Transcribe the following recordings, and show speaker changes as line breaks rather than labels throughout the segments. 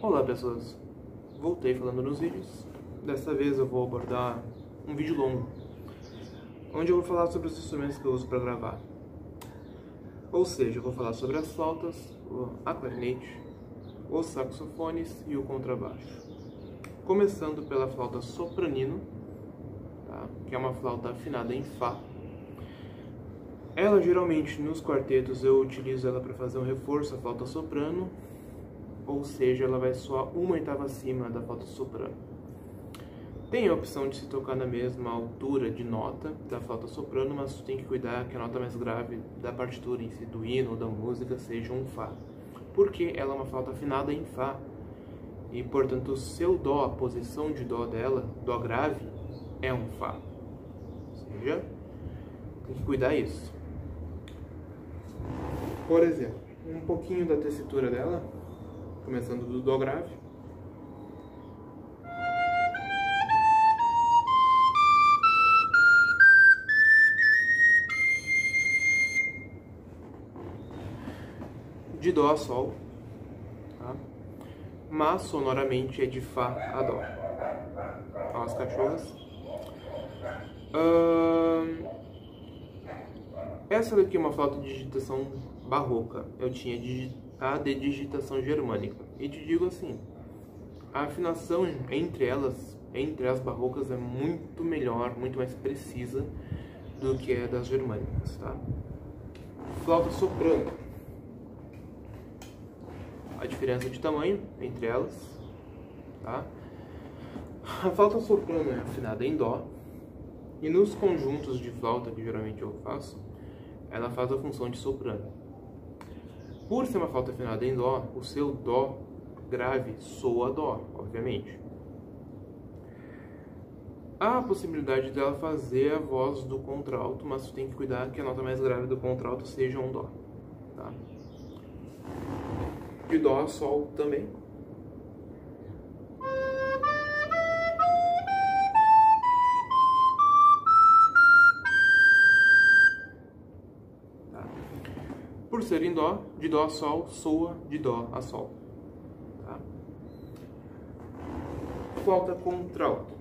Olá pessoas, voltei falando nos vídeos. Dessa vez eu vou abordar um vídeo longo, onde eu vou falar sobre os instrumentos que eu uso para gravar. Ou seja, eu vou falar sobre as flautas, a clarinete, os saxofones e o contrabaixo. Começando pela flauta sopranino, tá? que é uma flauta afinada em Fá. Ela geralmente nos quartetos eu utilizo ela para fazer um reforço à flauta soprano ou seja, ela vai soar uma oitava acima da flauta soprano. Tem a opção de se tocar na mesma altura de nota da flauta soprano, mas tem que cuidar que a nota mais grave da partitura em si, do hino ou da música, seja um Fá. Porque ela é uma flauta afinada em Fá. E, portanto, o seu Dó, a posição de Dó dela, Dó grave, é um Fá. Ou seja, tem que cuidar isso. Por exemplo, um pouquinho da tessitura dela começando do Dó grave. De Dó a Sol, tá? mas sonoramente é de Fá a Dó. Olha as cachorras. essa daqui é uma flauta de digitação barroca. Eu tinha digitado a de digitação germânica. E te digo assim, a afinação entre elas, entre as barrocas, é muito melhor, muito mais precisa do que a das germânicas, tá? Flauta soprano. A diferença de tamanho entre elas, tá? A flauta soprano é afinada em dó e nos conjuntos de flauta que geralmente eu faço, ela faz a função de soprano. Por ser uma flauta afinada em Dó, o seu Dó grave soa Dó, obviamente. Há a possibilidade dela fazer a voz do contralto, mas tu tem que cuidar que a nota mais grave do contralto seja um Dó. Tá? De Dó a Sol também. Ser em Dó, de Dó a Sol, soa de Dó a Sol. Tá? Contralto.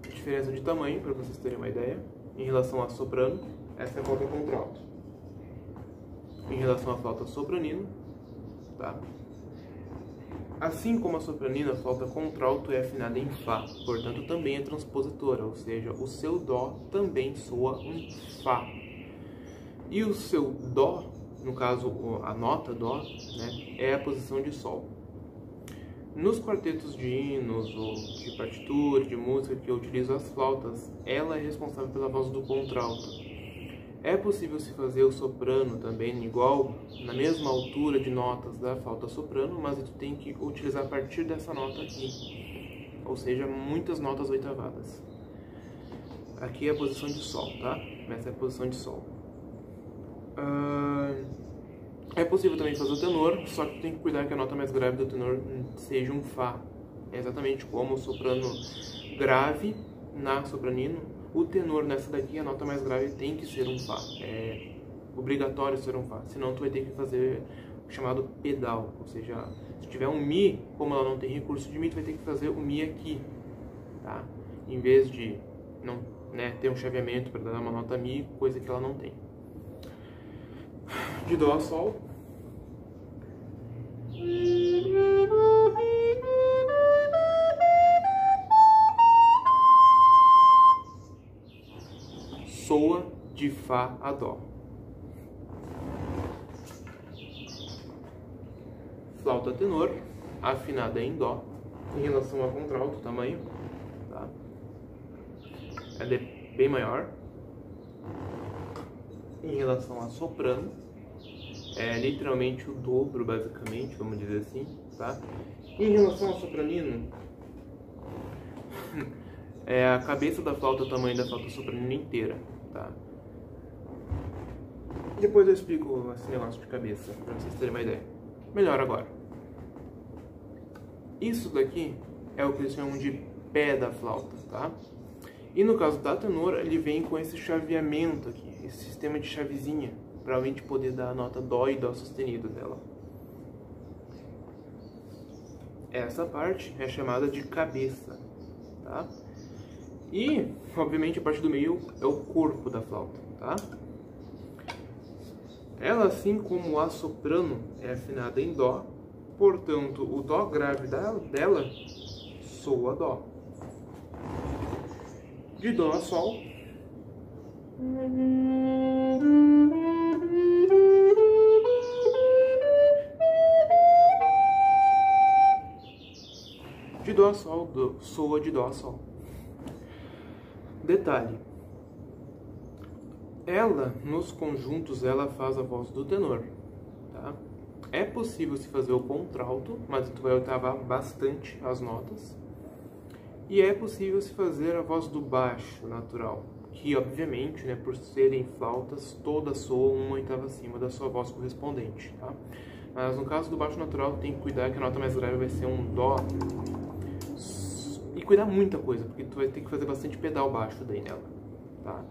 Diferença de tamanho, para vocês terem uma ideia. Em relação a soprano, essa é a contralto. Em relação à flauta sopranino, tá? Assim como a sopranina, a flauta contralto é afinada em Fá, portanto também é transpositora, ou seja, o seu Dó também soa um Fá. E o seu Dó, no caso a nota Dó, né, é a posição de Sol. Nos quartetos de hinos ou de partitura, de música que eu utilizo as flautas, ela é responsável pela voz do contralto. É possível se fazer o soprano também igual, na mesma altura de notas da flauta soprano, mas tu tem que utilizar a partir dessa nota aqui, ou seja, muitas notas oitavadas. Aqui é a posição de Sol, tá? Essa é a posição de Sol. Uh, é possível também fazer o tenor, só que tem que cuidar que a nota mais grave do tenor seja um Fá. É exatamente como o soprano grave na sopranino, o tenor nessa daqui, a nota mais grave tem que ser um Fá. É obrigatório ser um Fá, senão tu vai ter que fazer o chamado pedal, ou seja, se tiver um Mi, como ela não tem recurso de Mi, tu vai ter que fazer o Mi aqui, tá? Em vez de não, né, ter um chaveamento para dar uma nota Mi, coisa que ela não tem de Dó a Sol. Soa de Fá a Dó. Flauta tenor, afinada em Dó, em relação ao contralto, tamanho, tá? Ela é bem maior. Em relação a soprano, é literalmente o dobro, basicamente, vamos dizer assim, tá? Em relação ao sopranino, é a cabeça da flauta o tamanho da flauta sopranino inteira, tá? Depois eu explico esse negócio de cabeça, pra vocês terem uma ideia. Melhor agora. Isso daqui é o que eles chamam de pé da flauta, tá? E no caso da tenor, ele vem com esse chaveamento aqui, esse sistema de chavezinha, para a gente poder dar a nota Dó e Dó sustenido dela. Essa parte é chamada de cabeça, tá? E, obviamente, a parte do meio é o corpo da flauta, tá? Ela, assim como a soprano, é afinada em dó, portanto, o dó grave dela soa dó. De dó a sol. Dó a sol, do, soa de dó a sol. Detalhe. Ela, nos conjuntos, ela faz a voz do tenor, tá? É possível se fazer o contralto, mas tu vai oitavar bastante as notas. E é possível se fazer a voz do baixo natural, que obviamente, né, por serem flautas, todas soam uma oitava acima da sua voz correspondente, tá? Mas no caso do baixo natural, tem que cuidar que a nota mais grave vai ser um dó e cuidar muita coisa, porque tu vai ter que fazer bastante pedal baixo daí nela, tá?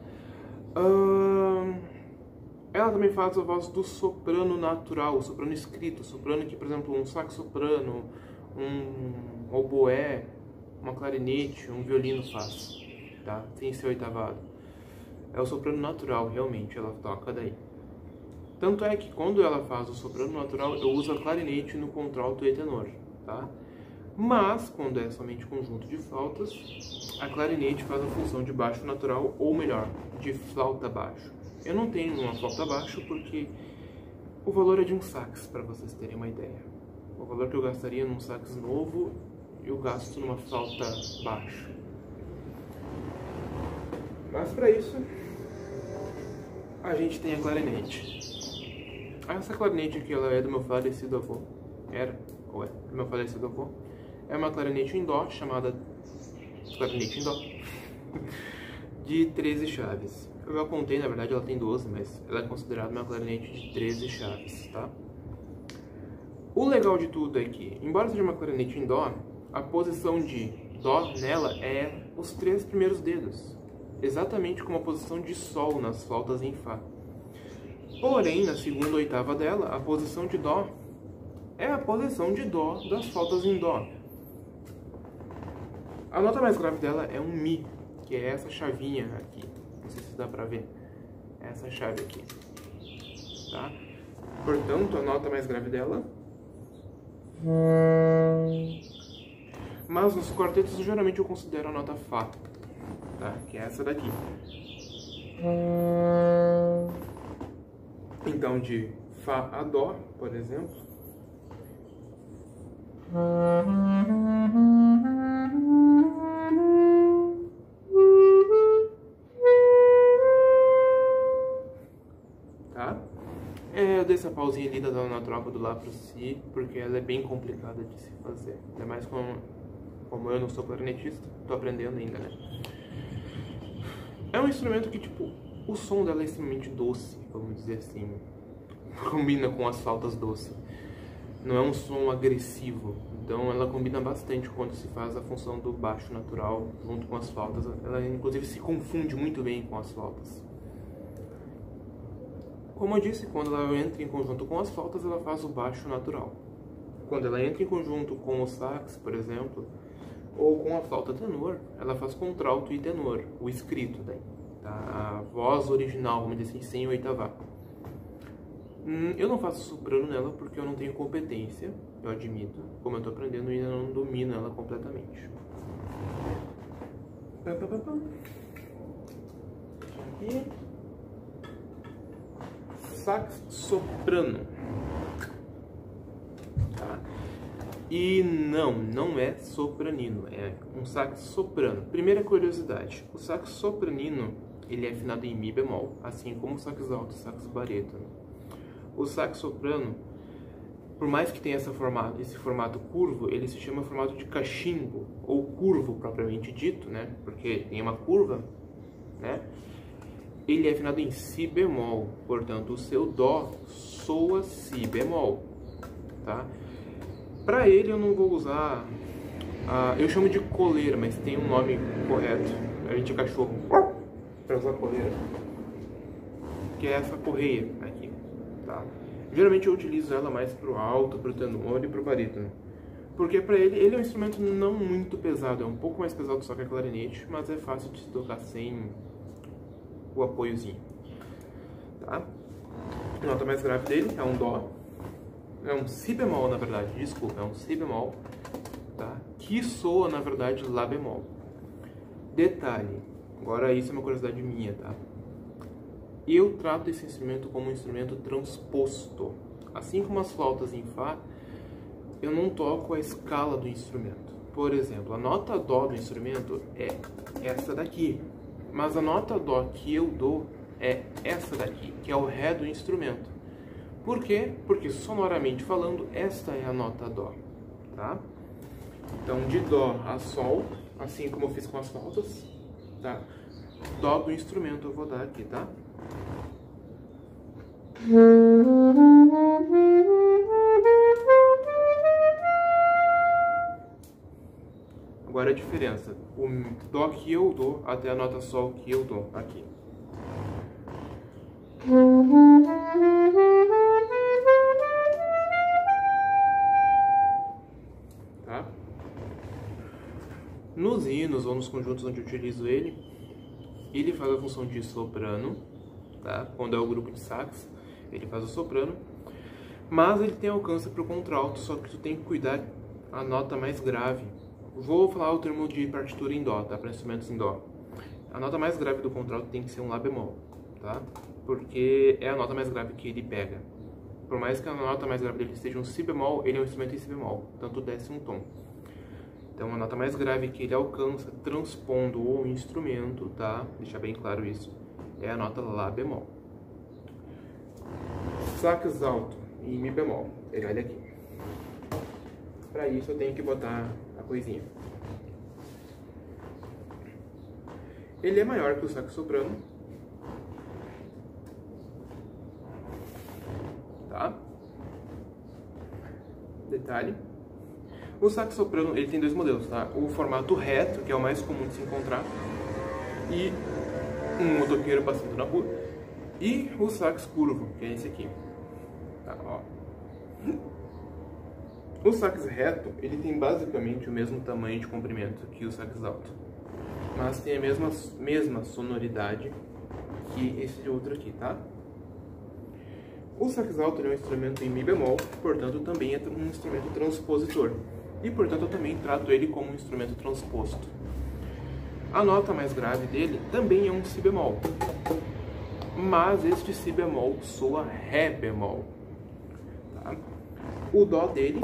ela também faz a voz do soprano natural, soprano escrito, soprano que, por exemplo, um sax soprano, um oboé, uma clarinete, um violino faz, tá? Sem ser oitavado. É o soprano natural, realmente, ela toca daí. Tanto é que quando ela faz o soprano natural, eu uso a clarinete no contralto e tenor, tá? Mas, quando é somente conjunto de flautas, a clarinete faz a função de baixo natural, ou melhor, de flauta baixo. Eu não tenho uma flauta baixo porque o valor é de um sax, para vocês terem uma ideia. O valor que eu gastaria num sax novo, eu gasto numa flauta baixo. Mas para isso, a gente tem a clarinete. Essa clarinete aqui, ela é do meu falecido avô. Era, ou é, do meu falecido avô é uma clarinete em dó, chamada clarinete em dó, de 13 chaves. Eu já contei, na verdade ela tem 12, mas ela é considerada uma clarinete de 13 chaves, tá? O legal de tudo é que, embora seja uma clarinete em dó, a posição de dó nela é os três primeiros dedos, exatamente como a posição de sol nas flautas em fá. Porém, na segunda oitava dela, a posição de dó é a posição de dó das flautas em dó. A nota mais grave dela é um Mi, que é essa chavinha aqui. Não sei se dá pra ver. Essa chave aqui. Tá? Portanto, a nota mais grave dela. Mas nos quartetos, geralmente eu considero a nota Fá. Tá? Que é essa daqui. Então, de Fá a Dó, por exemplo. Pausinha ali da na troca do Lá pro Si, porque ela é bem complicada de se fazer. Ainda mais como, como eu não sou clarinetista, tô aprendendo ainda, né? É um instrumento que, tipo, o som dela é extremamente doce, vamos dizer assim. Combina com as flautas doces. Não é um som agressivo, então ela combina bastante quando se faz a função do baixo natural junto com as flautas. Ela, inclusive, se confunde muito bem com as flautas. Como eu disse, quando ela entra em conjunto com as flautas, ela faz o baixo natural. Quando ela entra em conjunto com o sax, por exemplo, ou com a flauta tenor, ela faz contralto e tenor, o escrito daí, tá? a voz original, vamos dizer assim, sem oitavar. Hum, eu não faço soprano nela porque eu não tenho competência, eu admito. Como eu estou aprendendo, ainda não domino ela completamente. E sax soprano. Tá? E não, não é sopranino, é um sax soprano. Primeira curiosidade, o sax sopranino ele é afinado em mi bemol, assim como o sax alto e sax barítono. O sax soprano, por mais que tenha formato, esse formato curvo, ele se chama formato de cachimbo, ou curvo propriamente dito, né? Porque tem uma curva, né? Ele é afinado em si bemol, portanto o seu dó soa si bemol, tá? Para ele eu não vou usar, uh, eu chamo de coleira, mas tem um nome correto, a gente é cachorro, para usar coleira, que é essa correia aqui, tá? Geralmente eu utilizo ela mais pro alto, pro tenor e pro barítono. Porque para ele, ele é um instrumento não muito pesado, é um pouco mais pesado só que a clarinete, mas é fácil de se tocar sem o apoiozinho. Tá? Nota mais grave dele é um Dó, é um Si bemol na verdade, desculpa, é um Si bemol, tá? que soa na verdade Lá bemol. Detalhe, agora isso é uma curiosidade minha, tá? Eu trato esse instrumento como um instrumento transposto. Assim como as flautas em Fá, eu não toco a escala do instrumento. Por exemplo, a nota Dó do instrumento é essa daqui, mas a nota Dó que eu dou é essa daqui, que é o Ré do instrumento. Por quê? Porque sonoramente falando, esta é a nota Dó, tá? Então, de Dó a Sol, assim como eu fiz com as flautas, tá? Dó do instrumento eu vou dar aqui, tá? Agora a diferença, o Dó que eu dou até a nota Sol que eu dou aqui. Tá? Nos hinos ou nos conjuntos onde eu utilizo ele, ele faz a função de soprano, tá? Quando é o grupo de sax, ele faz o soprano, mas ele tem alcance para o contralto, só que tu tem que cuidar a nota mais grave Vou falar o termo de partitura em Dó, tá? Para instrumentos em Dó. A nota mais grave do contralto tem que ser um Lá bemol, tá? Porque é a nota mais grave que ele pega. Por mais que a nota mais grave dele seja um Si bemol, ele é um instrumento em Si bemol, tanto desce um tom. Então a nota mais grave que ele alcança transpondo o instrumento, tá? Deixar bem claro isso, é a nota Lá bemol. Sax alto em Mi bemol, pegar ele aqui. Para isso eu tenho que botar coisinha. Ele é maior que o sax soprano. Tá? Detalhe. O sax soprano ele tem dois modelos, tá? O formato reto, que é o mais comum de se encontrar, e um motoqueiro passando na rua, e o sax curvo, que é esse aqui. Tá, ó. O sax reto, ele tem basicamente o mesmo tamanho de comprimento que o sax alto, mas tem a mesma, mesma sonoridade que esse outro aqui, tá? O sax alto é um instrumento em mi bemol, portanto também é um instrumento transpositor, e portanto eu também trato ele como um instrumento transposto. A nota mais grave dele também é um si bemol, mas este si bemol soa ré bemol. Tá? O dó dele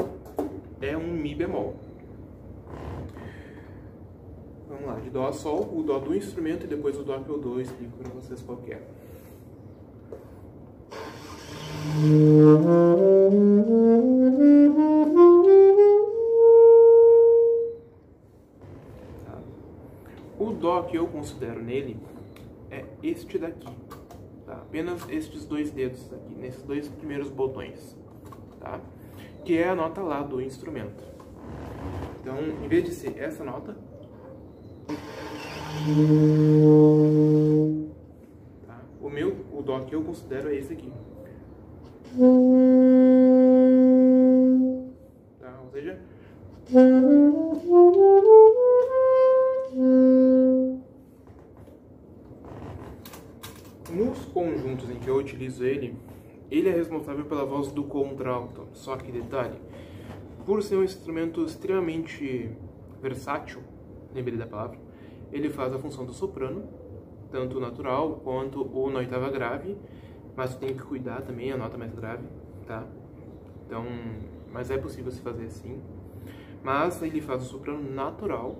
é um Mi bemol. Vamos lá, de Dó a Sol, o Dó do instrumento e depois o Dó que eu dou, explico para vocês qual é. Tá. O Dó que eu considero nele é este daqui, tá? apenas estes dois dedos aqui, nesses dois primeiros botões. Tá? Que é a nota lá do instrumento. Então, em vez de ser essa nota, tá? o meu, o dó que eu considero é esse aqui. Tá? Ou seja, nos conjuntos em que eu utilizo ele, ele é responsável pela voz do contralto, só que detalhe, por ser um instrumento extremamente versátil, lembrei da palavra, ele faz a função do soprano, tanto natural quanto o na oitava grave, mas tem que cuidar também a nota mais grave, tá? Então, mas é possível se fazer assim. Mas ele faz o soprano natural,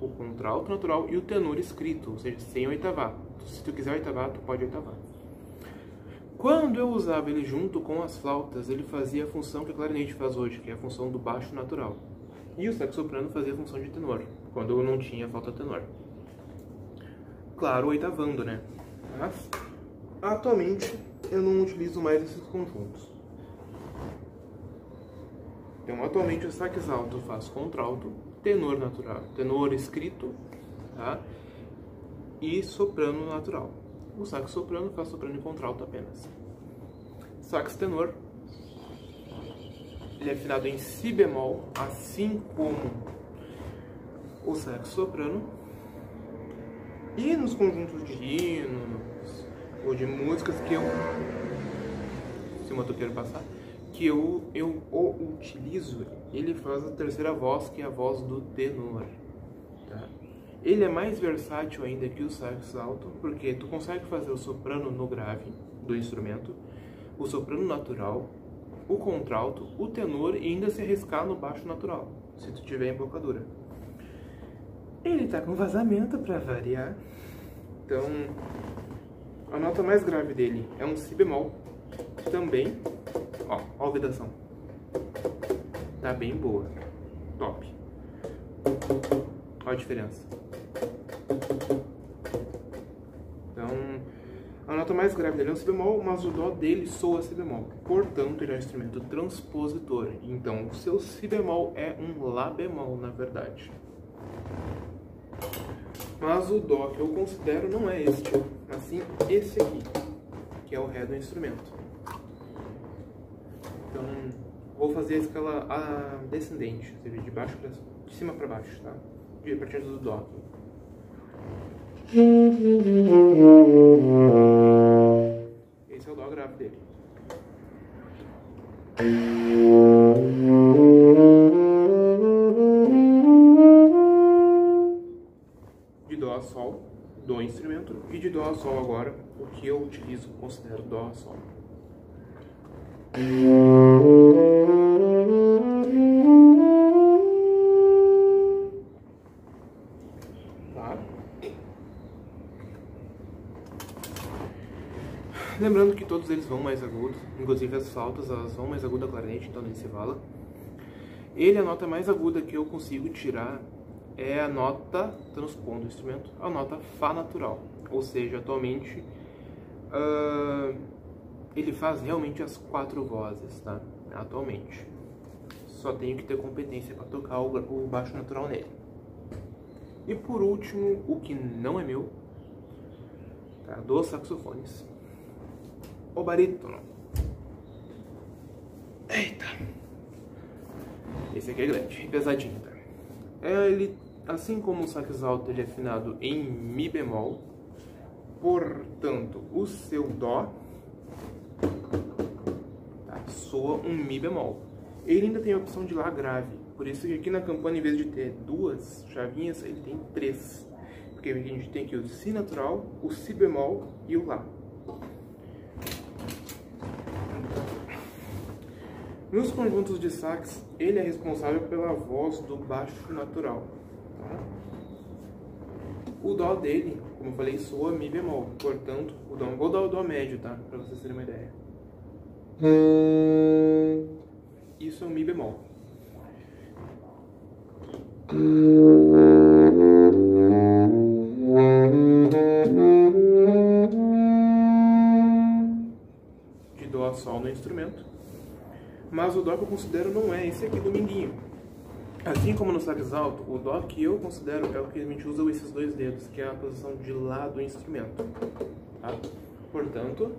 o contralto natural e o tenor escrito, ou seja, sem oitavato. Se tu quiser oitavato, pode oitavar. Quando eu usava ele junto com as flautas, ele fazia a função que a clarinete faz hoje, que é a função do baixo natural. E o sax soprano fazia a função de tenor, quando eu não tinha flauta tenor. Claro, oitavando, né? Mas, atualmente, eu não utilizo mais esses conjuntos. Então, atualmente, o sax alto faz contralto, tenor natural, tenor escrito, tá? E soprano natural. O sax soprano faz soprano e contralto apenas. Sax tenor ele é afinado em si bemol, assim como o sax soprano. E nos conjuntos de hinos ou de músicas que eu se o motoqueiro passar, que eu, eu o utilizo, ele faz a terceira voz, que é a voz do tenor. Ele é mais versátil ainda que o sax alto, porque tu consegue fazer o soprano no grave do instrumento, o soprano natural, o contralto, o tenor e ainda se arriscar no baixo natural, se tu tiver embocadura. Ele tá com vazamento para variar. Então, a nota mais grave dele é um si bemol. Também, ó, ó a vedação. Tá bem boa. Top. Olha a diferença. Então, a nota mais grave dele é um si bemol, mas o dó dele soa si bemol. Portanto, ele é um instrumento transpositor. Então, o seu si bemol é um lá bemol, na verdade. Mas o dó que eu considero não é este, mas sim esse aqui, que é o ré do instrumento. Então, vou fazer a escala a descendente, ou seja, de baixo para de cima para baixo, tá? A partir do dó aqui. Esse é o dó grave dele. De dó a sol do instrumento e de dó a sol agora, o que eu utilizo, considero dó a sol. Todos eles vão mais agudos, inclusive as flautas elas vão mais aguda clarinete, então nem se fala. Ele, a nota mais aguda que eu consigo tirar é a nota, transpondo o instrumento, a nota Fá natural. Ou seja, atualmente uh, ele faz realmente as quatro vozes, tá? Atualmente. Só tenho que ter competência para tocar o, o baixo natural nele. E por último, o que não é meu, tá? dos saxofones o barítono. Eita! Esse aqui é grande, pesadinho, tá? Ele, assim como o sax alto, ele é afinado em Mi bemol. Portanto, o seu Dó tá, soa um Mi bemol. Ele ainda tem a opção de Lá grave. Por isso que aqui na campana, em vez de ter duas chavinhas, ele tem três. Porque a gente tem aqui o Si natural, o Si bemol e o Lá. Nos conjuntos de sax, ele é responsável pela voz do baixo natural. Tá? O dó dele, como eu falei, soa mi bemol. Portanto, o dó, vou dar o dó médio, tá? Para vocês terem uma ideia. Isso é um mi bemol. De dó a sol no instrumento mas o dó que eu considero não é esse aqui do minguinho. Assim como no sax alto, o dó que eu considero é o que a gente usa esses dois dedos, que é a posição de lá do instrumento. Tá? Portanto...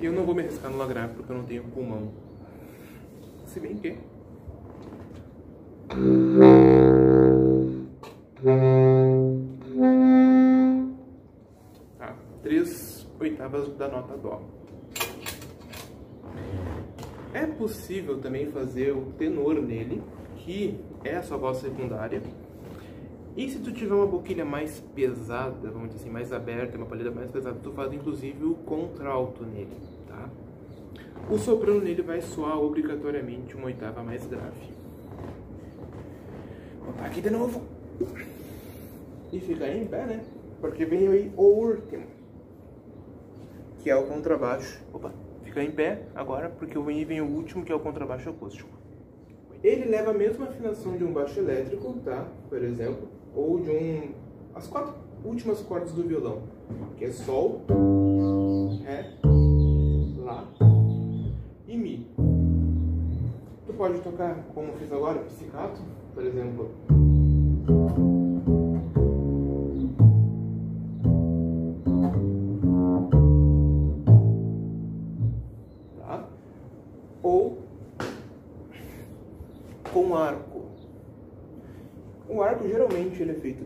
Eu não vou me arriscar no lá grave porque eu não tenho pulmão. Se bem que... oitavas da nota Dó. É possível também fazer o tenor nele, que é a sua voz secundária. E se tu tiver uma boquilha mais pesada, vamos dizer assim, mais aberta, uma paleta mais pesada, tu faz inclusive o contralto nele, tá? O soprano nele vai soar obrigatoriamente uma oitava mais grave. Vou botar aqui de novo. E ficar em pé, né? Porque vem aí o último que é o contrabaixo. Opa, fica em pé agora, porque o vem o último, que é o contrabaixo acústico. Ele leva a mesma afinação de um baixo elétrico, tá? Por exemplo, ou de um... as quatro últimas cordas do violão, que é Sol, Ré, Lá e Mi. Tu pode tocar, como fiz agora, psicato, por exemplo.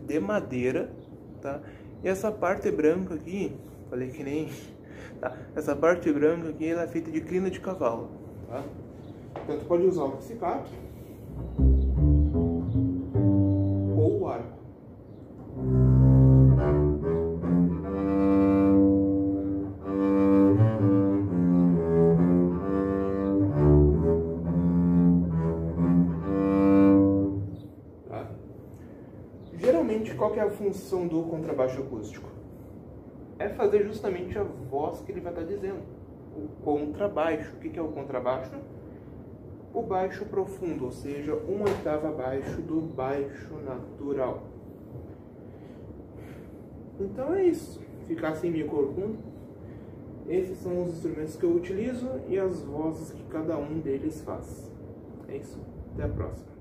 De madeira, tá? E essa parte branca aqui, falei que nem, tá? Essa parte branca aqui ela é feita de crina de cavalo, tá? Então tu pode usar o psicato a função do contrabaixo acústico? É fazer justamente a voz que ele vai estar dizendo. O contrabaixo. O que é o contrabaixo? O baixo profundo, ou seja, uma oitava abaixo do baixo natural. Então é isso. Ficar sem microfone. Esses são os instrumentos que eu utilizo e as vozes que cada um deles faz. É isso. Até a próxima.